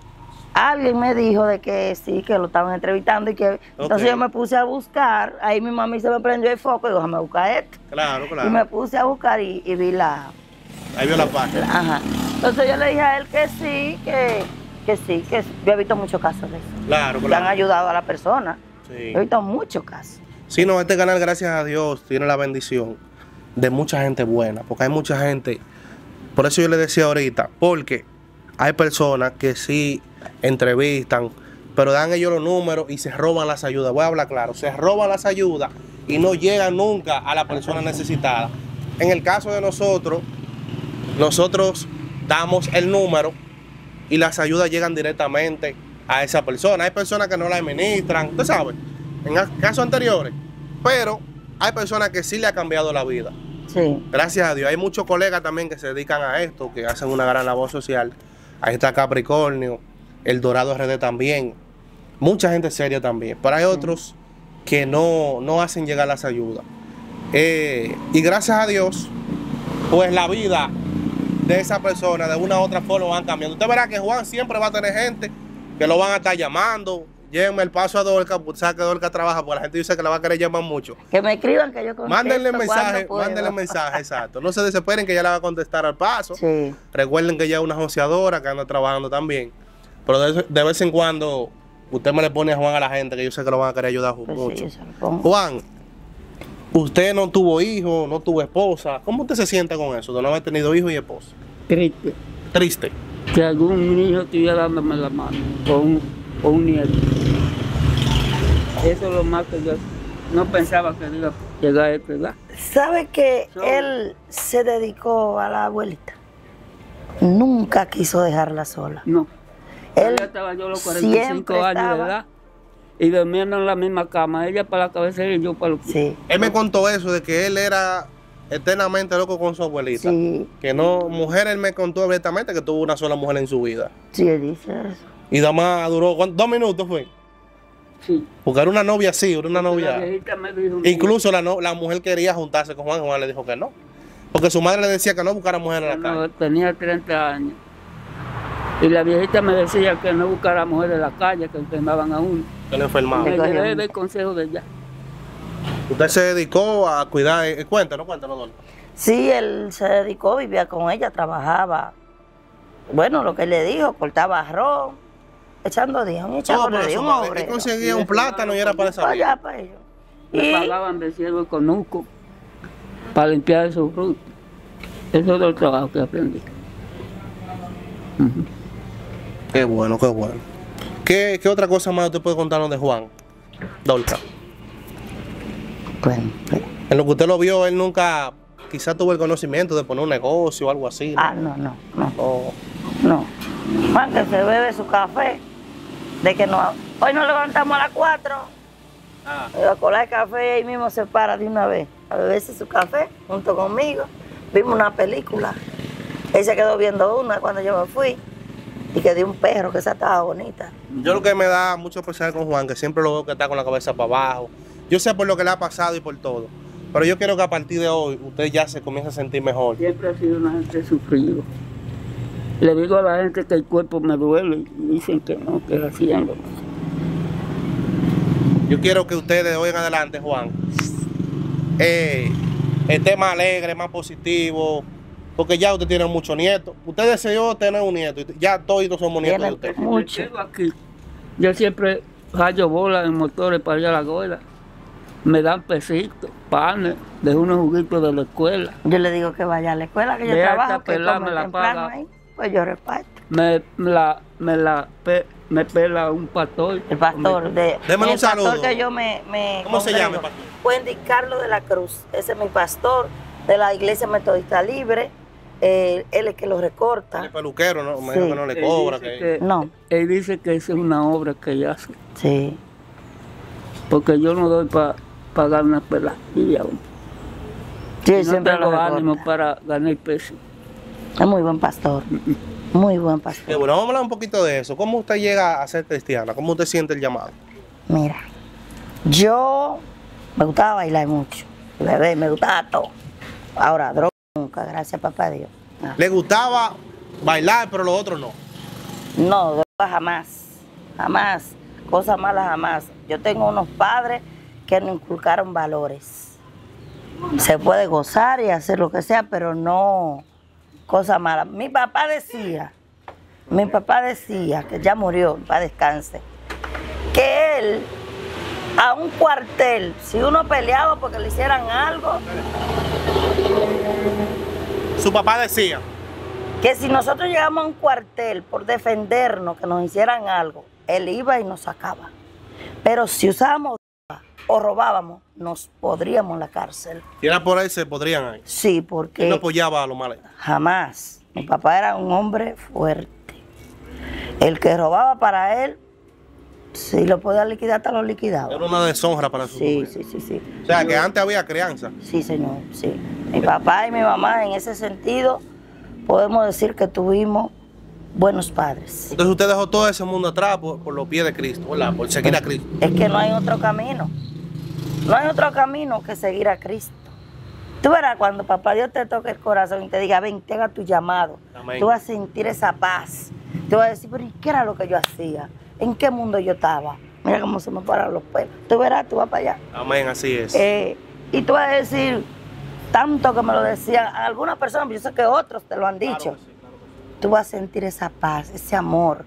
alguien me dijo de que sí, que lo estaban entrevistando y que... Entonces yo me puse a buscar, ahí mi mamá se me prendió el foco y dijo, déjame buscar esto. Claro, Y claro. me puse a buscar y, y vi la, Ahí vio la página. Ajá. Entonces yo le dije a él que sí, que, que sí, que yo he visto muchos casos de eso. Claro, Que han claro. ayudado a la persona. Sí. He visto muchos casos. Sí, no, este canal, gracias a Dios, tiene la bendición de mucha gente buena, porque hay mucha gente, por eso yo le decía ahorita, porque hay personas que sí entrevistan, pero dan ellos los números y se roban las ayudas. Voy a hablar claro, se roban las ayudas y no llegan nunca a la persona necesitada. En el caso de nosotros, nosotros damos el número y las ayudas llegan directamente a esa persona. Hay personas que no la administran, usted sabe, en casos anteriores, pero hay personas que sí le ha cambiado la vida. Sí. Gracias a Dios. Hay muchos colegas también que se dedican a esto, que hacen una gran labor social. Ahí está Capricornio, El Dorado RD también. Mucha gente seria también. Pero hay otros que no, no hacen llegar las ayudas. Eh, y gracias a Dios, pues la vida de esa persona de una u otra forma van cambiando. Usted verá que Juan siempre va a tener gente que lo van a estar llamando. Llévenme el paso a Dorca, porque sabe que Dorca trabaja, porque la gente dice que la va a querer llamar mucho. Que me escriban que yo contesto Mándenle mensaje, puedo. mándenle mensaje, exacto. No se desesperen que ya le va a contestar al paso. Sí. Recuerden que ya es una joseadora que anda trabajando también. Pero de, de vez en cuando usted me le pone a Juan a la gente que yo sé que lo van a querer ayudar Pues mucho. sí, yo se lo pongo. Juan, usted no tuvo hijo, no tuvo esposa. ¿Cómo usted se siente con eso de no haber tenido hijo y esposa? Triste. Triste. Que algún niño estuviera dándome la mano. Un, o un nieto. Eso es lo más que yo no pensaba que iba a llegar a esta edad. ¿Sabe que él se dedicó a la abuelita? Nunca quiso dejarla sola. No. Él ya estaba yo a los 45 siempre años estaba- edad. Y durmiendo en la misma cama. Ella para la cabecera y yo para los. Sí, Él me contó eso de que él era eternamente loco con su abuelita. sí, Que no, mujer, él me contó abiertamente que tuvo una sola mujer en su vida. sí, él dice eso. Y nada más duró, ¿cuánto? dos minutos fue. Sí. Porque era una novia así, era una novia. Incluso la, no- la mujer quería juntarse con Juan, Juan le dijo que no. Porque su madre le decía que no buscara mujer en la cuando calle. tenía 30 años. Y la viejita me decía que no buscara mujeres en la calle, que enfermaban a uno. Que le enfermaba. Me cogía llevé mucho. del consejo de ella. Usted se dedicó a cuidar, eh, cuéntanos, cuéntanos, Dolce. Sí, él se dedicó, vivía con ella, trabajaba. Bueno, lo que él le dijo, cortaba arroz, echando días, un Todo echador por de su un obrero. conseguía un plátano y era para esa Para vida. allá, para ellos. Me Y pagaban de y conuco para limpiar esos frutos. Eso es el trabajo que aprendí. Qué bueno, qué bueno. ¿Qué, qué otra cosa más usted puede contarnos de Juan? Dolca. bueno, pues, En lo que usted lo vio, él nunca quizás tuvo el conocimiento de poner un negocio o algo así. ¿no? ah, no, no, no, O- no. Juan que se bebe su café, de que no, hoy nos levantamos a las 4, Ah, a colar el café y ahí mismo se para de una vez a beberse su café junto conmigo. Vimos una película. Él se quedó viendo una cuando yo me fui y que dio un perro que esa estaba bonita. Yo lo que me da mucho pesar con Juan, que siempre lo veo que está con la cabeza para abajo. Yo sé por lo que le ha pasado y por todo. Pero yo quiero que a partir de hoy usted ya se comience a sentir mejor. Siempre ha sido una gente sufrido. Le digo a la gente que el cuerpo me duele y dicen que no, que hacían lo Yo quiero que usted de hoy en adelante, Juan, eh, esté más alegre, más positivo, Porque ya usted tiene muchos nietos. Usted deseó tener un nieto. Ya todos somos nietos de usted. mucho. Aquí. Yo siempre hallo bolas en motores para ir a la escuela. Me dan pesitos, panes, de unos juguitos de la escuela. Yo le digo que vaya a la escuela, que yo Ve trabajo, que me la paga. ahí, pues yo reparto. Me la, me la pe- me pela un pastor. El pastor de Démosle un el pastor saludo. que yo me, me ¿Cómo se llama, pastor? Wendy Carlos de la Cruz. Ese es mi pastor de la Iglesia Metodista Libre. Eh, él es que lo recorta. El peluquero, ¿no? Me Sí. que no le Él cobra. dice que- que- No. Él dice que esa es una obra que ella hace. Sí. Porque yo no doy para pagar una peladilla. Sí, no siempre lo tengo ánimo para ganar peso. Es muy buen pastor. Muy buen pastor. Eh, bueno, vamos a hablar un poquito de eso. ¿Cómo usted llega a ser cristiana? ¿Cómo usted siente el llamado? Mira, yo me gustaba bailar mucho. Bebé, me gustaba todo. Ahora, droga nunca, gracias papá Dios. No. Le gustaba bailar, pero lo otro no. No, droga jamás, jamás, cosas malas jamás. Yo tengo unos padres que nos inculcaron valores. Se puede gozar y hacer lo que sea, pero no cosas malas. Mi papá decía, mi papá decía, que ya murió, para descanse, que él a un cuartel, si uno peleaba porque le hicieran algo, Su papá decía, que si nosotros llegamos a un cuartel por defendernos, que nos hicieran algo, él iba y nos sacaba. Pero si usábamos droga o robábamos, nos podríamos en la cárcel. si era por ahí, se podrían ir. Sí, Él no porque apoyaba a los males. jamás. Mi papá era un hombre fuerte. El que robaba para él, si lo podía liquidar, hasta lo liquidaba. Era una deshonra para su Sí, sí, sí, sí. O sea, que antes había crianza. Sí, señor, sí. Mi papá y mi mamá, en ese sentido, podemos decir que tuvimos buenos padres. Entonces usted dejó todo ese mundo atrás por, por los pies de Cristo, ¿verdad? Por seguir a Cristo. Es que no hay otro camino. No hay otro camino que seguir a Cristo. Tú verás cuando papá Dios te toque el corazón y te diga, ven, te haga tu llamado. Amén. Tú vas a sentir esa paz. Tú vas a decir, pero ¿y qué era lo que yo hacía? ¿En qué mundo yo estaba? Mira cómo se me paran los pelos. Tú verás, tú vas para allá. Amén, así es. Eh, y tú vas a decir, tanto que me lo decían algunas personas, pero yo sé que otros te lo han dicho. Tú vas a sentir esa paz, ese amor.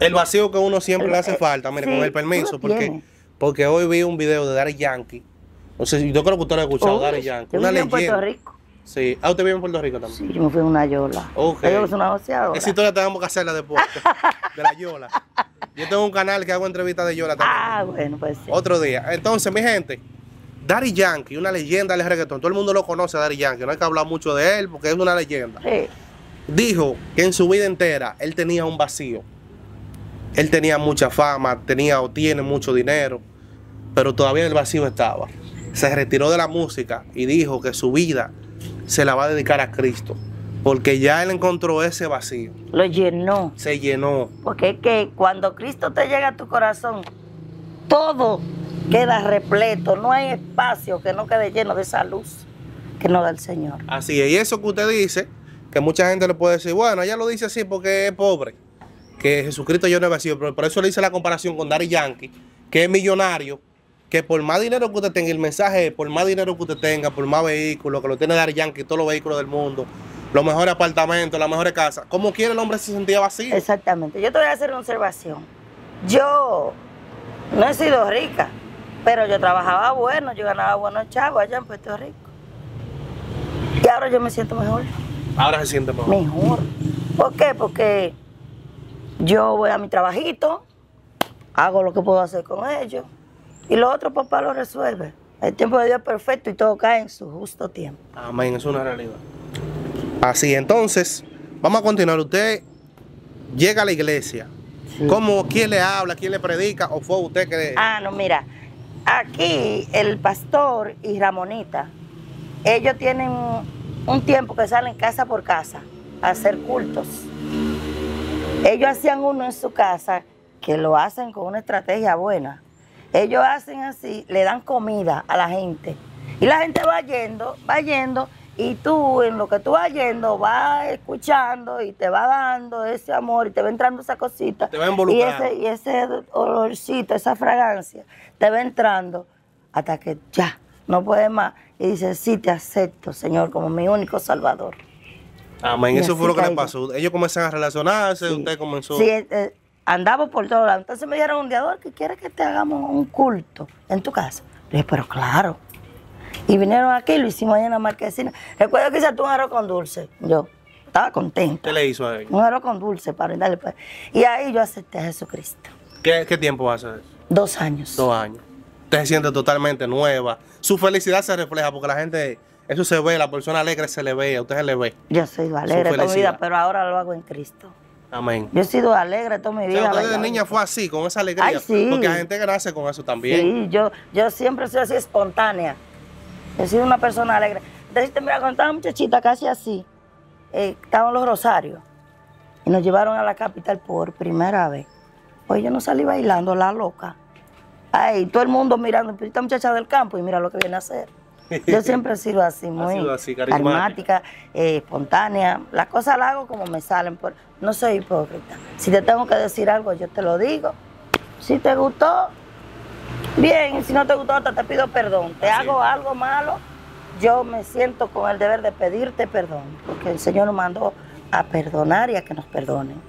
El vacío que uno siempre El- le hace eh, falta, mire, sí, con el permiso, porque. Porque hoy vi un video de Daddy Yankee. Yo creo que usted lo ha escuchado, Uy, Daddy Yankee. yo Una viví en Puerto leyenda. Rico. Sí. Ah, usted vive en Puerto Rico también. Sí, yo me fui en una yola. Ok. Yo es una joseadora. Esa historia tenemos que hacerla después, [laughs] de la Yola. Yo tengo un canal que hago entrevistas de Yola también. Ah, bueno, pues sí. Otro día. Entonces, mi gente, Daddy Yankee, una leyenda del reggaetón. Todo el mundo lo conoce, Daddy Yankee. No hay que hablar mucho de él porque es una leyenda. Sí. Dijo que en su vida entera él tenía un vacío. Él tenía mucha fama, tenía o tiene mucho dinero, pero todavía el vacío estaba. Se retiró de la música y dijo que su vida se la va a dedicar a Cristo, porque ya él encontró ese vacío, Lo llenó. se llenó. Porque es que cuando Cristo te llega a tu corazón, todo queda repleto. No hay espacio que no quede lleno de esa luz que nos da el Señor. Así es, y eso que usted dice, que mucha gente le puede decir, bueno, ella lo dice así porque es pobre, que Jesucristo llenó el vacío, pero por eso le hice la comparación con Daddy Yankee, que es millonario, que por más dinero que usted tenga, el mensaje es, por más dinero que usted tenga, por más vehículos, que lo tiene Daddy Yankee, todos los vehículos del mundo, los mejores apartamentos, las mejores casas, como quiera el hombre se sentía vacío. Exactamente. Yo te voy a hacer una observación. Yo no he sido rica, pero yo trabajaba bueno, yo ganaba buenos chavos allá en Puerto Rico. Y ahora yo me siento mejor. Ahora se siente mejor. Mejor. ¿Por qué? Porque yo voy a mi trabajito, hago lo que puedo hacer con ellos, y lo otro papá lo resuelve. El tiempo de Dios es perfecto y todo cae en su justo tiempo. Amén, es una realidad. Así, entonces, vamos a continuar. Usted llega a la iglesia. ¿Cómo, quién le habla, quién le predica? ¿O fue usted que... Ah, no, mira, aquí el pastor y Ramonita, ellos tienen un tiempo que salen casa por casa a hacer cultos. Ellos hacían uno en su casa que lo hacen con una estrategia buena. Ellos hacen así, le dan comida a la gente. Y la gente va yendo, va yendo, y tú en lo que tú vas yendo, vas escuchando y te va dando ese amor y te va entrando esa cosita. Te va y involucrando. ese, y ese olorcito, esa fragancia, te va entrando hasta que ya, no puedes más. Y dices, sí, te acepto, Señor, como mi único Salvador. Amén. Y Eso fue lo que le pasó. Ellos comenzaron a relacionarse, Sí. usted comenzó. Sí, eh, eh, andamos por todos lados. Entonces me dijeron un día, "Dor, que quieres que te hagamos un culto en tu casa? Le dije, pero claro. Y vinieron aquí lo hicimos allá en la marquesina. Recuerdo que hice tú un arroz con dulce. Yo estaba contenta. ¿Qué le hizo a ellos? Un arroz con dulce para brindarle. pues. Y ahí yo acepté a Jesucristo. ¿Qué, qué tiempo hace eso? Dos años. Dos años. Usted se siente totalmente nueva. Su felicidad se refleja porque la gente, eso se ve, la persona alegre se le ve, a usted se le ve. Yo soy alegre toda mi vida, pero ahora lo hago en Cristo. Amén. Yo he sido alegre toda mi O vida. sea, usted bailando. niña fue así, con esa alegría. Ay, sí. Porque hay gente nace con eso también. Sí, yo, yo siempre soy así espontánea. He sido una persona alegre. Entonces, mira, cuando estaba muchachita, casi así, eh, estaban los rosarios. Y nos llevaron a la capital por primera vez. Pues yo no salí bailando, la loca. Ay, todo el mundo mirando, "Pero esta muchacha del campo y mira lo que viene a hacer. [laughs] Yo siempre he sido así, muy sido así, carismática. eh, espontánea. Las cosas las hago como me salen. por- no soy hipócrita. Si te tengo que decir algo, yo te lo digo. Si te gustó, bien. Si no te gustó, hasta te pido perdón. Te Así hago algo malo, yo me siento con el deber de pedirte perdón. Porque el Señor nos mandó a perdonar y a que nos perdonen.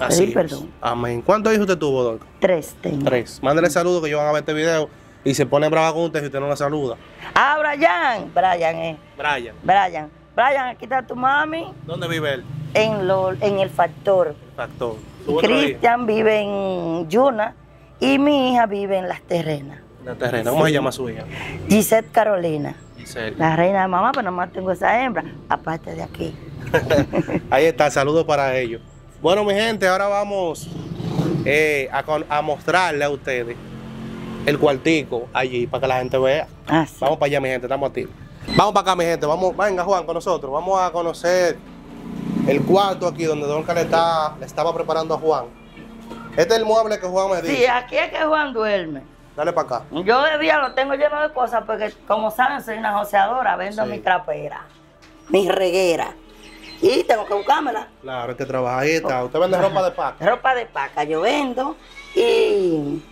A Así pedir es. perdón. Amén. ¿Cuántos hijos usted tuvo, Dorca? Tres tengo. Tres. Mándale saludos que ellos van a ver este video y se pone brava con usted si usted no la saluda. Ah, Brian. Brian, eh. Brian. Brian. Brian, aquí está tu mami ¿Dónde vive él? en, lo, en el factor. Factor. ¿Su otro hijo? Cristian vive en Yuna y mi hija vive en Las Terrenas. La terrena. ¿Cómo se llama su hija? Gisette Carolina, Giselle. la reina de mamá, pero nomás tengo esa hembra, aparte de aquí. [laughs] Ahí está, saludos para ellos. Bueno, mi gente, ahora vamos eh, a, a mostrarle a ustedes el cuartico allí para que la gente vea. Ah, sí. Vamos para allá, mi gente, estamos activos. Vamos para acá, mi gente. Vamos, venga, Juan, con nosotros. Vamos a conocer el cuarto aquí donde Don le, está, le estaba preparando a Juan. Este es el mueble que Juan me Sí, dice. aquí es que Juan duerme. Dale para acá. Yo de día lo tengo lleno de cosas porque, como saben, soy una joseadora, vendo Sí. mi trapera, mi reguera. Y tengo que buscármela. Claro, trabajar. Ahí está. Usted vende ropa de paca. Ropa de paca yo vendo y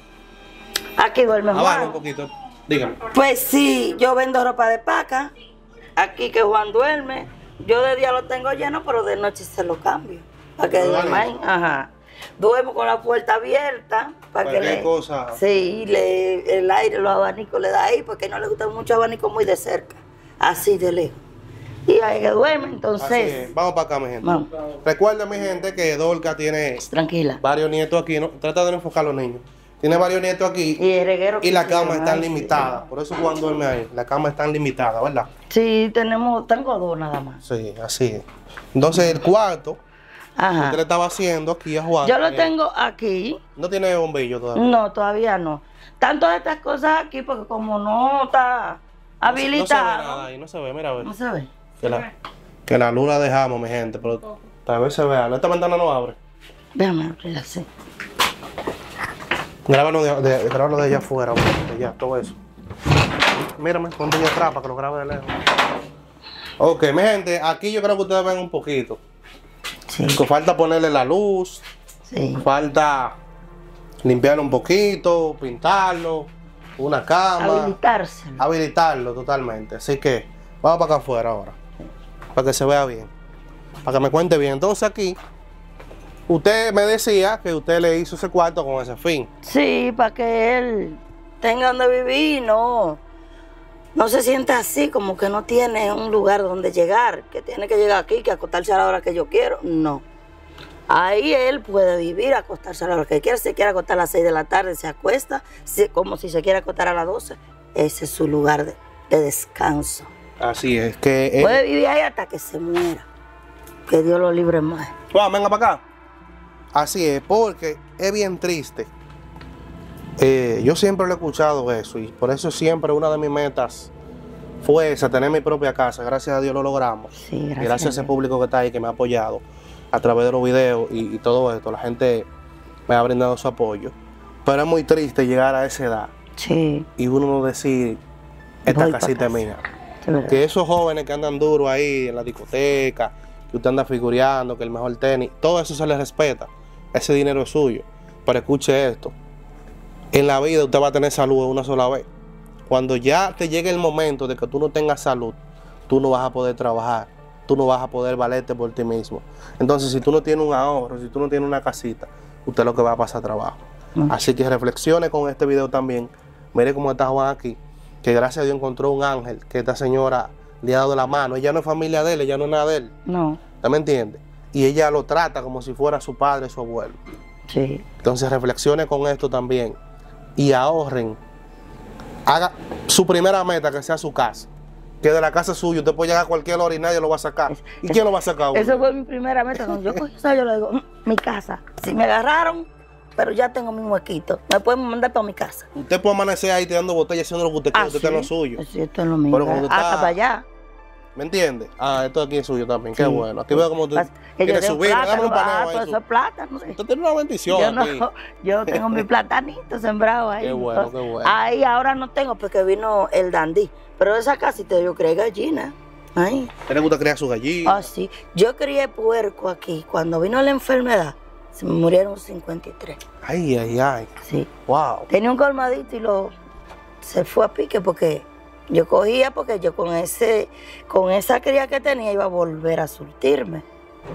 aquí duerme Abajo Juan. un poquito. Dígame. Pues sí, yo vendo ropa de paca. Aquí que Juan duerme. Yo de día lo tengo lleno, pero de noche se lo cambio. Para que duerma ahí. Ajá. Duermo con la puerta abierta. Para que le, cosa. Sí, le, el aire, los abanicos le da ahí, porque no le gusta mucho abanico muy de cerca. Así de lejos. Y ahí que duerme, entonces. es. Vamos para acá, mi gente. Vamos. Recuerden, mi gente, que Dolca tiene Tranquila. varios nietos aquí. ¿no? Trata de no enfocar a los niños. Tiene varios nietos aquí. Y el reguero Y la cama está sí. limitada. Por eso Juan duerme ahí. La cama está limitada, ¿verdad? Sí, tenemos, tengo dos nada más. Sí, así es. Entonces, el cuarto, Ajá. usted le estaba haciendo aquí a Juan. Yo lo eh, tengo aquí. No tiene bombillo todavía. No, todavía no. Tanto de estas cosas aquí, porque como no está No se ve habilitado. nada ahí, no se ve, mira a ver. No se ve. Que la, que la luz la dejamos, mi gente, pero tal vez se vea. Esta ventana no abre. Déjame abrir así. Grábalo de, de, grábalo de allá afuera, de allá, todo eso. Mírame, ponte allá atrás para que lo grabe de lejos. Ok, mi gente, aquí yo creo que ustedes ven un poquito. Sí, falta ponerle la luz, sí. falta limpiarlo un poquito, pintarlo, una cama, Habilitárselo. habilitarlo totalmente. Así que vamos para acá afuera ahora, para que se vea bien, para que me cuente bien. Entonces aquí, usted me decía que usted le hizo ese cuarto con ese fin. Sí, para que él tenga donde vivir, no. No se sienta así, como que no tiene un lugar donde llegar, que tiene que llegar aquí, que acostarse a la hora que yo quiero. No. Ahí él puede vivir, acostarse a la hora que quiera. Si se quiere acostar a las 6 de la tarde, se acuesta, si- como si se quiere acostar a las 12. Ese es su lugar de, de descanso. Así es, que... él- Puede vivir ahí hasta que se muera. Que Dios lo libre más. Venga para acá. Así es, porque es bien triste. Eh, yo siempre lo he escuchado eso y por eso siempre una de mis metas fue esa, tener mi propia casa. Gracias a Dios lo logramos. Sí, gracias. gracias a ese Dios. público que está ahí, que me ha apoyado a través de los videos y, y todo esto. La gente me ha brindado su apoyo. Pero es muy triste llegar a esa edad Sí, y uno no decir, esta Voy casita es mía. es. Que esos jóvenes que andan duro ahí en la discoteca, que usted anda figureando, que el mejor tenis, todo eso se les respeta. Ese dinero es suyo. Pero escuche esto. En la vida usted va a tener salud una sola vez. Cuando ya te llegue el momento de que tú no tengas salud, tú no vas a poder trabajar. tú no vas a poder valerte por ti mismo. Entonces, si tú no tienes un ahorro, si tú no tienes una casita, usted lo que va a pasar trabajo. Mm. Así que reflexione con este video también. Mire cómo está Juan aquí, que gracias a Dios encontró un ángel, que esta señora le ha dado la mano. Ella no es familia de él, ella no es nada de él. No, ¿Usted me entiende? Y ella lo trata como si fuera su padre, su abuelo. sí. Entonces reflexione con esto también y ahorren. Haga su primera meta que sea su casa. Que de la casa suya usted puede llegar a cualquier hora y nadie lo va a sacar. ¿Y quién lo va a sacar? uno? Eso fue mi primera meta. Cuando yo cogí esa, yo le digo, "Mm, mi casa. Si me agarraron, pero ya tengo mi huequito. Me pueden mandar para mi casa. Usted puede amanecer ahí tirando botellas haciendo lo que usted quiera, usted está en lo suyo. Sí, esto es lo mismo. Pero cuando Hasta está- para allá. ¿Me entiende? Ah, esto aquí es suyo también. Qué Sí. bueno. Aquí veo como Pas- que yo tiene tengo su vida. Dame un ah, ahí. eso es plátano. sí. Usted tiene una bendición Yo, no, aquí. yo tengo mi platanito sembrado ahí. [laughs] Qué bueno, qué bueno. Ahí ahora no tengo porque vino el dandí. Pero esa casita yo creé gallina. Ahí. ¿A usted le gusta criar su gallina? Ah, sí. Yo crié puerco aquí. Cuando vino la enfermedad, se me murieron 53. Ay, ay, ay. Sí. Wow. Tenía un colmadito y lo se fue a pique porque yo cogía porque yo con ese con esa cría que tenía iba a volver a surtirme.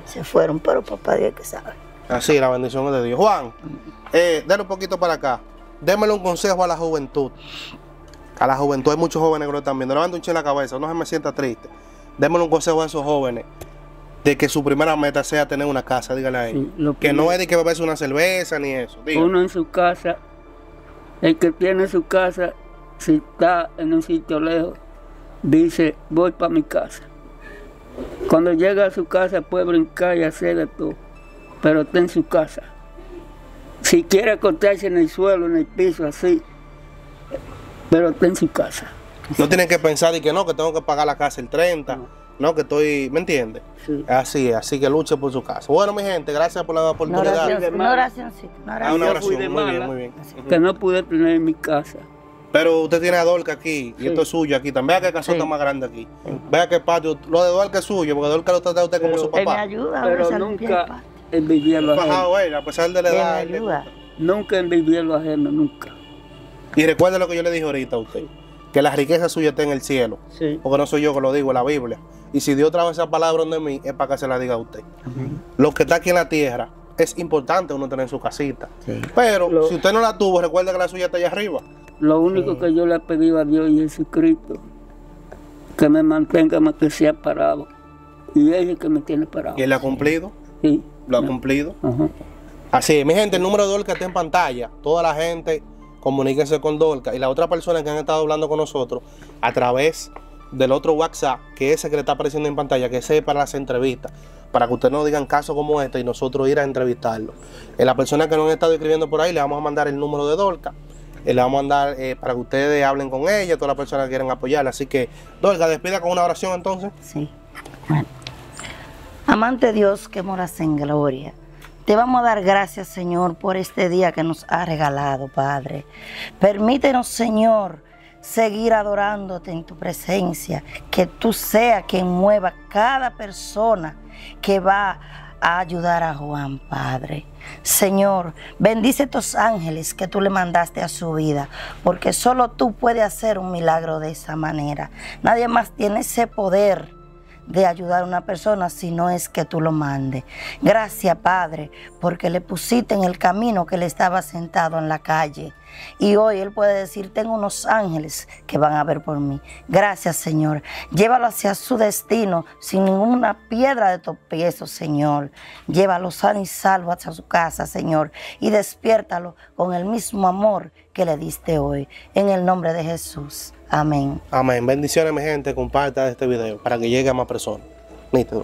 Se fueron, pero papá Dios que sabe. Así, la bendición es de Dios. Juan, eh, dale un poquito para acá. Démele un consejo a la juventud. A la juventud, hay muchos jóvenes que lo están viendo. Levanta un chin en la cabeza, no se me sienta triste. Démele un consejo a esos jóvenes de que su primera meta sea tener una casa, dígale a. Sí, lo que no es de que beberse una cerveza ni eso. dígale. Uno en su casa, el que tiene su casa, si está en un sitio lejos, dice, voy para mi casa. Cuando llega a su casa puede brincar y hacer de todo, pero está en su casa. Si quiere acostarse en el suelo, en el piso, así, pero está en su casa. No tienen que pensar y que no, que tengo que pagar la casa el 30. No, que estoy, ¿me entiende? Sí. Así es, así que luche por su casa. Bueno, mi gente, gracias por la Una oportunidad. oración, de una oracióncita, una Ah, oración. una Yo oración, muy bien, muy bien. Que no pude tener en mi casa. Pero usted tiene a Dorca aquí y Sí. esto es suyo aquí. También vea que casota Sí. más grande aquí. Vea que el patio, lo de Dorca es suyo, porque Dorca lo trata a usted como su Él me papá. ayuda a Pero a nunca patio. envidié lo ajeno. Él, a pesar de la edad. él ayuda. Nunca envidié lo ajeno, nunca. Y recuerde lo que yo le dije ahorita a usted, que la riqueza suya está en el cielo. Sí. Porque no soy yo que lo digo, es la Biblia. Y si Dios trae esa palabra de mí, es para que se la diga a usted. Lo que está aquí en la tierra, es importante uno tener su casita. Sí. Pero Lo- si usted no la tuvo, recuerde que la suya está allá arriba. Lo único que yo le he pedido a Dios y Jesucristo, que me mantenga más que sea parado. Y él es el que me tiene parado. Y él ha cumplido, Sí. lo ha cumplido. Ajá. Así es, mi gente, el número de Dolca está en pantalla. Toda la gente comuníquense con Dolca y la otra persona que han estado hablando con nosotros a través del otro WhatsApp, que ese que le está apareciendo en pantalla, que ese es para las entrevistas, para que ustedes no digan casos como este y nosotros ir a entrevistarlo. Eh, la persona que nos han estado escribiendo por ahí, le vamos a mandar el número de Dolca. Eh, le vamos a mandar eh, para que ustedes hablen con ella, todas las personas que quieran apoyarla. Así que, Dolca, despida con una oración entonces. Sí. Bueno. Amante Dios que moras en gloria. Te vamos a dar gracias, Señor, por este día que nos ha regalado, Padre. Permítenos, Señor, seguir adorándote en tu presencia. Que tú seas quien mueva cada persona que va a ayudar a Juan, Padre. Señor, bendice estos ángeles que tú le mandaste a su vida, porque solo tú puedes hacer un milagro de esa manera. Nadie más tiene ese poder de ayudar a una persona si no es que tú lo mandes. Gracias, Padre, porque le pusiste en el camino que él estaba sentado en la calle. Y hoy él puede decir, tengo unos ángeles que van a ver por mí. Gracias, Señor. Llévalo hacia su destino sin ninguna piedra de tropiezo, Señor. Llévalo sano y salvo hacia su casa, Señor. Y despiértalo con el mismo amor que le diste hoy. En el nombre de Jesús. Amén. Amén. Bendiciones, mi gente. Comparta este video para que llegue a más personas. Nítido.